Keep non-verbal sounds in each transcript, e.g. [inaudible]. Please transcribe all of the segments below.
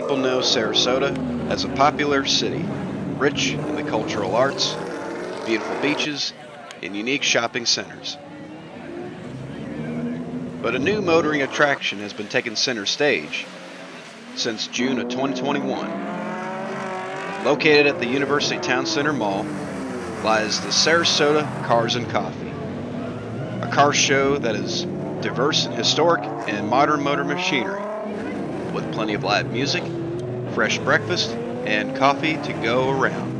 people know Sarasota as a popular city, rich in the cultural arts, beautiful beaches, and unique shopping centers. But a new motoring attraction has been taking center stage since June of 2021. Located at the University Town Center Mall lies the Sarasota Cars and Coffee, a car show that is diverse in historic and modern motor machinery, with plenty of live music, fresh breakfast, and coffee to go around.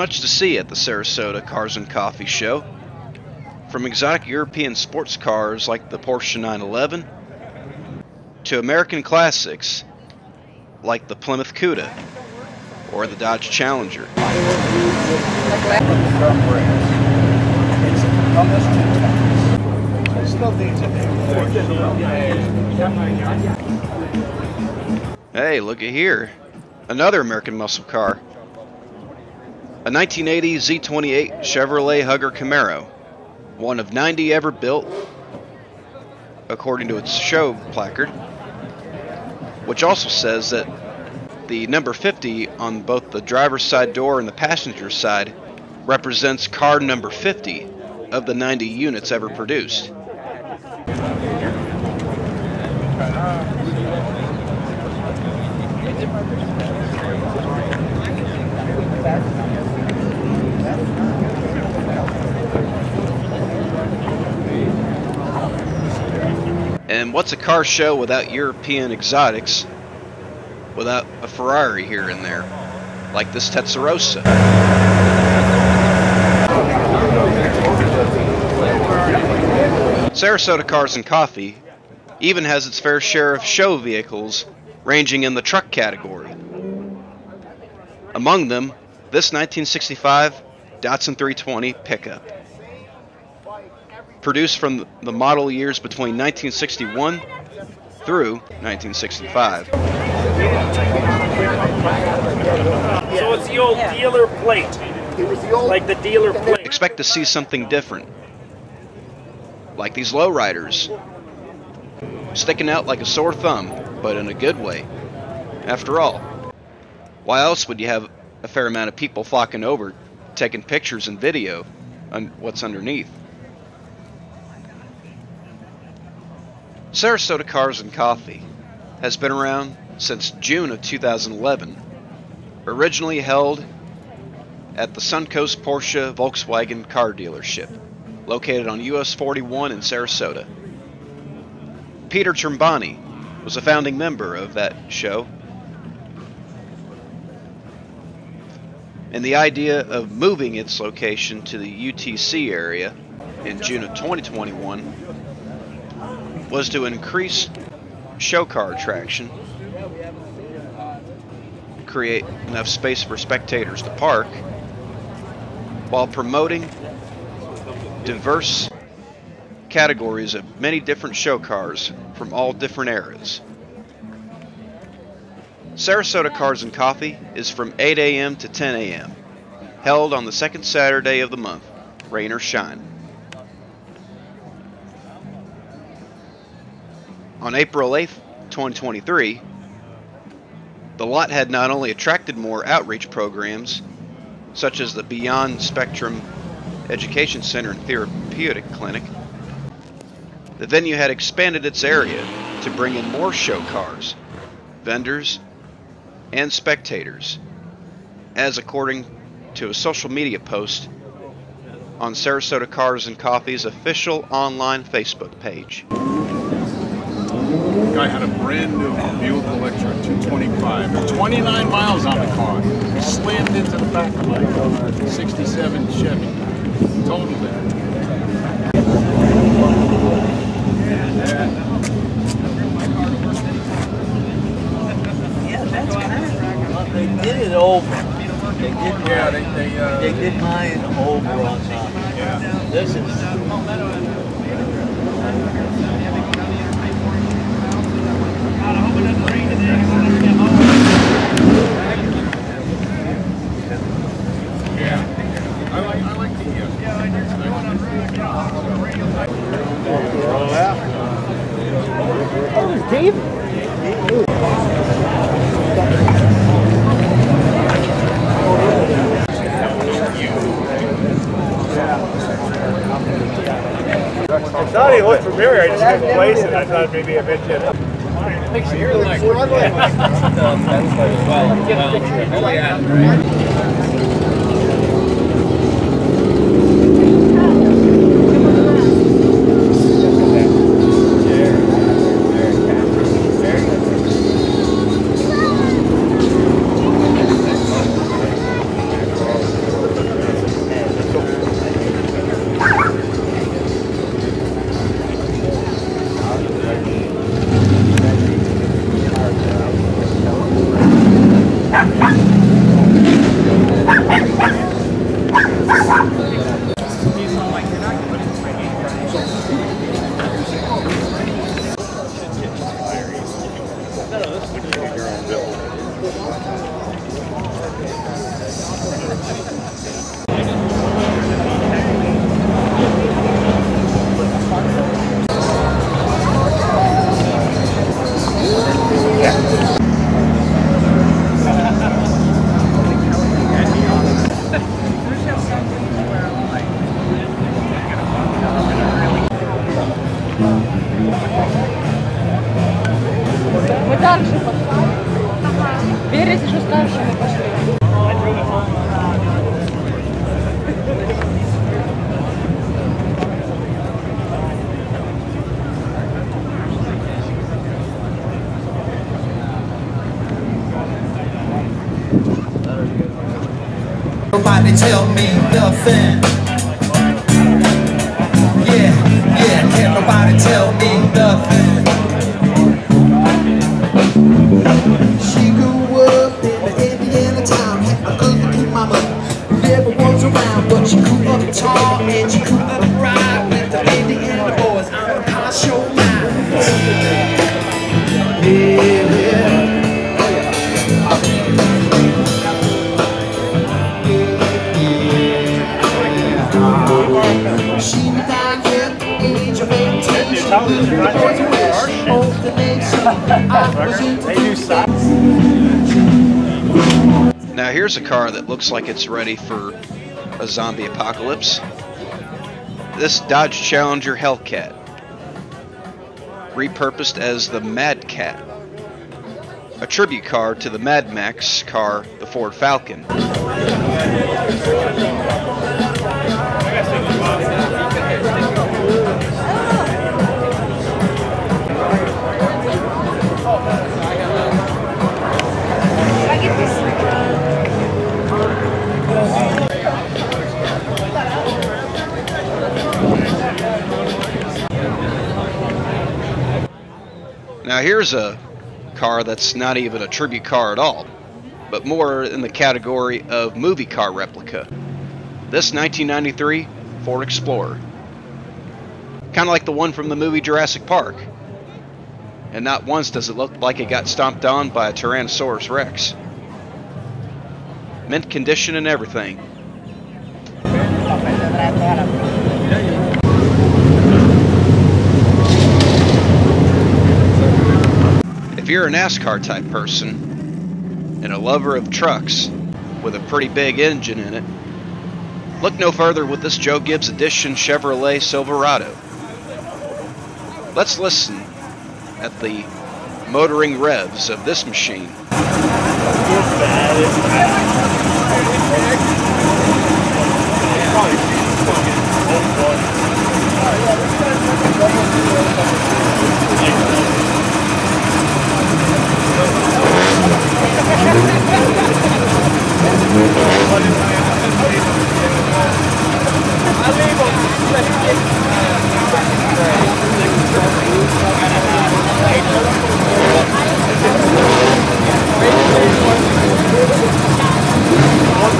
Much to see at the Sarasota Cars and Coffee Show. From exotic European sports cars like the Porsche 911 to American classics like the Plymouth Cuda or the Dodge Challenger. Hey, look at here. Another American muscle car. A 1980 Z28 Chevrolet Hugger Camaro, one of 90 ever built, according to its show placard, which also says that the number 50 on both the driver's side door and the passenger side represents car number 50 of the 90 units ever produced. And what's a car show without European exotics, without a Ferrari here and there, like this Testarossa? Sarasota Cars and Coffee even has its fair share of show vehicles ranging in the truck category. Among them, this 1965 Datsun 320 pickup. Produced from the model years between 1961 through 1965. So it's the old dealer plate. Like the dealer plate. Expect to see something different. Like these lowriders. Sticking out like a sore thumb, but in a good way. After all, why else would you have a fair amount of people flocking over, taking pictures and video on what's underneath? Sarasota Cars and Coffee has been around since June of 2011. Originally held at the Suncoast Porsche Volkswagen car dealership, located on US 41 in Sarasota. Peter Tromboni was a founding member of that show. And the idea of moving its location to the UTC area in June of 2021 was to increase show car attraction, create enough space for spectators to park, while promoting diverse categories of many different show cars from all different eras. Sarasota Cars and Coffee is from 8 a.m. to 10 a.m., held on the second Saturday of the month, rain or shine. On April 8th, 2023, the lot had not only attracted more outreach programs, such as the Beyond Spectrum education center and therapeutic clinic. The venue had expanded its area to bring in more show cars, vendors, and spectators, as according to a social media post on Sarasota Cars and Coffee's official online Facebook page. Guy had a brand new Buick Electra 225, 29 miles on the car. He slammed into the back of my 67 Chevy. Totaled it. Yeah, that's kind of. They did it over. They did mine. Yeah, they, they, uh, They did mine over on top. yeah. This is. I thought he looked familiar. I just couldn't place it. I thought maybe I mentioned it. [laughs] Мы Nobody tell me nothing. Yeah, yeah, can't nobody tell me Now here's a car that looks like it's ready for a zombie apocalypse. This Dodge Challenger Hellcat, repurposed as the Mad Cat, a tribute car to the Mad Max car, the Ford Falcon. Now here's a car that's not even a tribute car at all, but more in the category of movie car replica. This 1993 Ford Explorer. Kind of like the one from the movie Jurassic Park. And not once does it look like it got stomped on by a Tyrannosaurus Rex. Mint condition and everything. You're a NASCAR type person and a lover of trucks with a pretty big engine in it, Look no further with this Joe Gibbs edition Chevrolet Silverado. Let's listen at the motoring revs of this machine.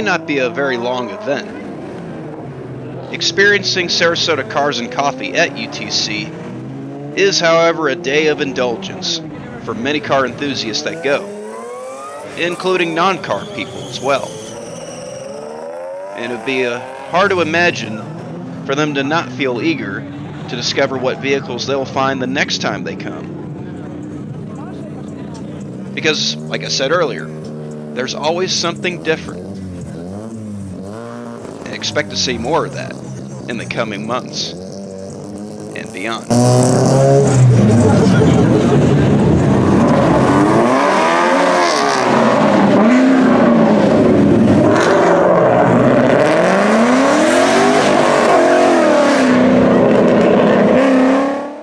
may not be a very long event, experiencing Sarasota Cars and Coffee at UTC is, however, a day of indulgence for many car enthusiasts that go, including non car people as well. And it would be uh, hard to imagine for them to not feel eager to discover what vehicles they'll find the next time they come. Because, like I said earlier, there's always something different. And expect to see more of that in the coming months beyond.